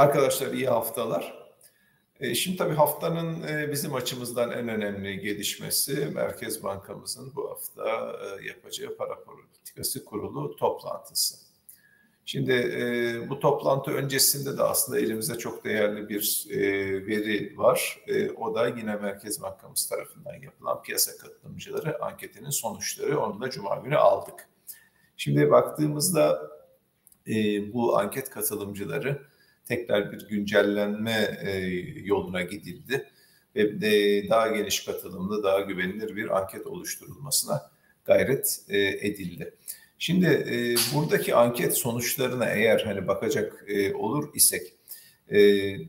Arkadaşlar iyi haftalar. E, şimdi tabii haftanın e, bizim açımızdan en önemli gelişmesi Merkez Bankamızın bu hafta e, yapacağı para politikası kurulu toplantısı. Şimdi bu toplantı öncesinde de aslında elimizde çok değerli bir veri var. O da yine Merkez Bankamız tarafından yapılan piyasa katılımcıları anketinin sonuçları. Onu da Cuma günü aldık. Şimdi baktığımızda bu anket katılımcıları tekrar bir güncellenme e, yoluna gidildi ve daha geniş katılımlı, daha güvenilir bir anket oluşturulmasına gayret e, edildi. Şimdi e, buradaki anket sonuçlarına eğer hani bakacak olur isek,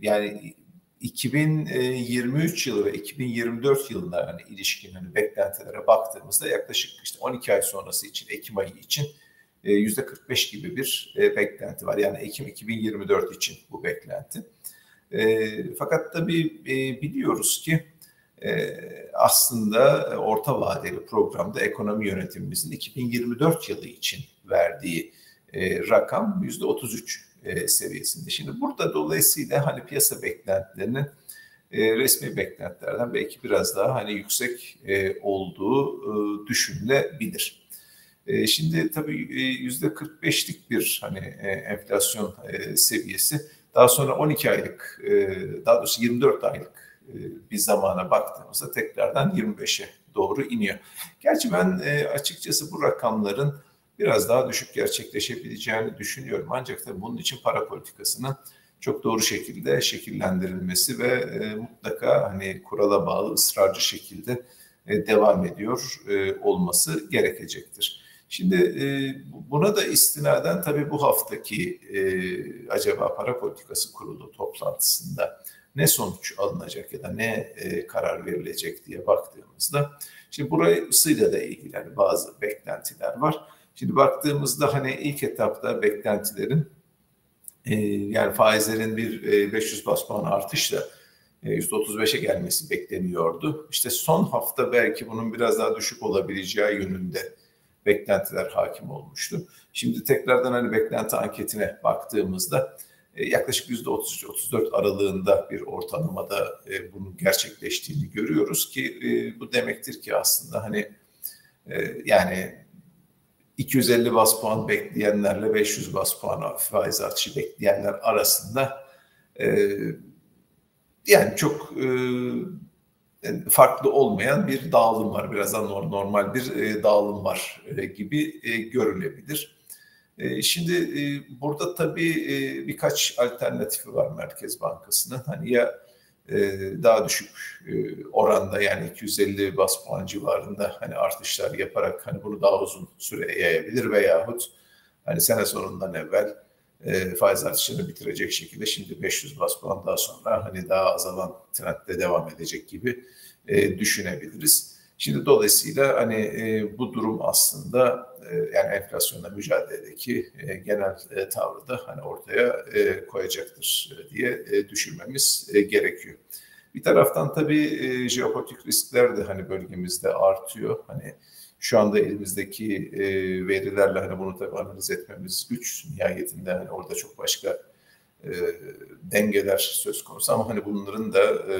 yani 2023 yılı ve 2024 yılına hani ilişkin hani beklentilere baktığımızda yaklaşık işte 12 ay sonrası için Ekim ayı için %45 gibi bir e, beklenti var. Yani Ekim 2024 için bu beklenti. E, fakat tabii e, biliyoruz ki aslında orta vadeli programda ekonomi yönetimimizin 2024 yılı için verdiği rakam yüzde 33 seviyesinde. Şimdi burada dolayısıyla hani piyasa beklentilerinin resmi beklentilerden belki biraz daha hani yüksek olduğu düşünülebilir. E, şimdi tabii e, yüzde 45'lik bir hani e, enflasyon seviyesi daha sonra 12 aylık daha doğrusu 24 aylık bir zamana baktığımızda tekrardan 25'e doğru iniyor. Gerçi ben açıkçası bu rakamların biraz daha düşük gerçekleşebileceğini düşünüyorum. Ancak tabii bunun için para politikasının çok doğru şekilde şekillendirilmesi ve mutlaka hani kurala bağlı ısrarcı şekilde devam ediyor olması gerekecektir. Şimdi e, buna da istinaden tabii bu haftaki e, acaba para politikası kurulu toplantısında ne sonuç alınacak ya da ne e, karar verilecek diye baktığımızda şimdi burasıyla da ilgili yani bazı beklentiler var. Şimdi baktığımızda hani ilk etapta beklentilerin e, yani faizlerin bir e, 500 bas puan artışla %35'e gelmesi bekleniyordu. İşte son hafta belki bunun biraz daha düşük olabileceği yönünde beklentiler hakim olmuştu. Şimdi tekrardan hani beklenti anketine baktığımızda e, yaklaşık %33-34 aralığında bir ortalamada e, bunun gerçekleştiğini görüyoruz ki e, bu demektir ki aslında hani yani 250 bas puan bekleyenlerle 500 bas puan faiz artışı bekleyenler arasında yani çok farklı olmayan bir dağılım var. Biraz daha normal bir e, dağılım var e, gibi e, görülebilir. Şimdi burada tabii birkaç alternatifi var Merkez Bankası'nın. Hani ya daha düşük oranda yani 250 bas puan civarında hani artışlar yaparak hani bunu daha uzun süre yayabilir veyahut hani sene sonundan evvel e, faiz artışını bitirecek şekilde şimdi 500 bas puan daha sonra hani daha azalan trendde devam edecek gibi e, düşünebiliriz. Şimdi dolayısıyla hani e, bu durum aslında e, yani enflasyonla mücadeledeki e, genel e, tavrı da hani ortaya e, koyacaktır e, diye e, düşünmemiz e, gerekiyor. Bir taraftan tabii e, jeopolitik riskler de hani bölgemizde artıyor. Hani şu anda elimizdeki e, verilerle hani bunu tabii analiz etmemiz güç. Nihayetinde hani orada çok başka e, dengeler söz konusu ama hani bunların da e,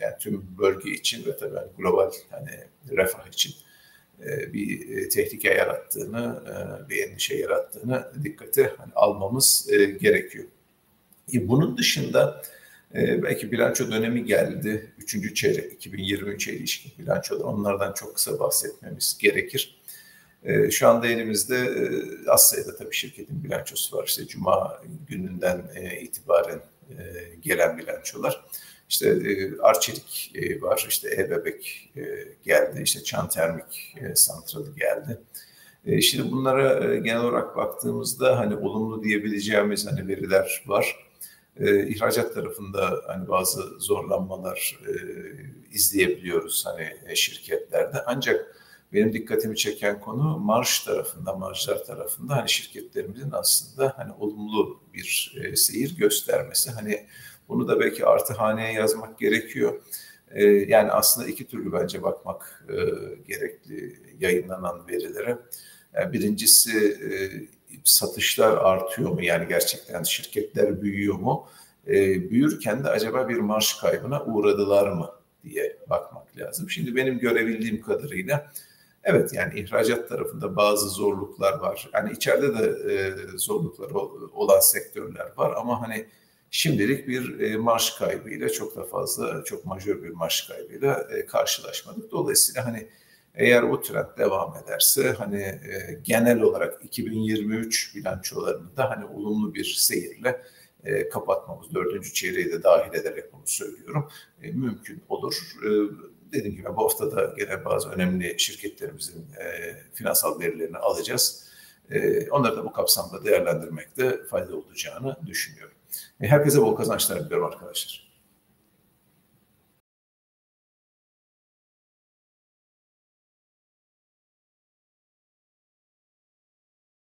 yani tüm bölge için ve tabii hani global hani refah için e, bir e, tehlike yarattığını, e, bir endişe yarattığını dikkate hani almamız e, gerekiyor. E, bunun dışında e, belki bilanço dönemi geldi. Üçüncü çeyrek 2023'e ilişkin bilançolar. Onlardan çok kısa bahsetmemiz gerekir. E, şu anda elimizde e, az sayıda tabii şirketin bilançosu var. İşte Cuma gününden e, itibaren e, gelen bilançolar. İşte e, Arçelik e, var, işte E-Bebek e, geldi, işte Çan Termik e, Santralı geldi. E, şimdi bunlara e, genel olarak baktığımızda hani olumlu diyebileceğimiz hani veriler var e, ihracat tarafında hani bazı zorlanmalar e, izleyebiliyoruz hani e, şirketlerde. Ancak benim dikkatimi çeken konu marş tarafında, marjlar tarafında hani şirketlerimizin aslında hani olumlu bir e, seyir göstermesi. Hani bunu da belki artı haneye yazmak gerekiyor. E, yani aslında iki türlü bence bakmak e, gerekli yayınlanan verilere. Yani birincisi e, satışlar artıyor mu? Yani gerçekten şirketler büyüyor mu? E, büyürken de acaba bir marş kaybına uğradılar mı diye bakmak lazım. Şimdi benim görebildiğim kadarıyla evet yani ihracat tarafında bazı zorluklar var. Hani içeride de e, zorluklar olan sektörler var ama hani şimdilik bir e, marş kaybıyla çok da fazla, çok majör bir marş kaybıyla e, karşılaşmadık. Dolayısıyla hani eğer bu trend devam ederse hani e, genel olarak 2023 bilançolarını da hani olumlu bir seyirle e, kapatmamız, dördüncü çeyreği de dahil ederek bunu söylüyorum, e, mümkün olur. E, dediğim gibi bu hafta da gene bazı önemli şirketlerimizin e, finansal verilerini alacağız. E, onları da bu kapsamda değerlendirmekte fayda olacağını düşünüyorum. E, herkese bol kazançlar diliyorum arkadaşlar.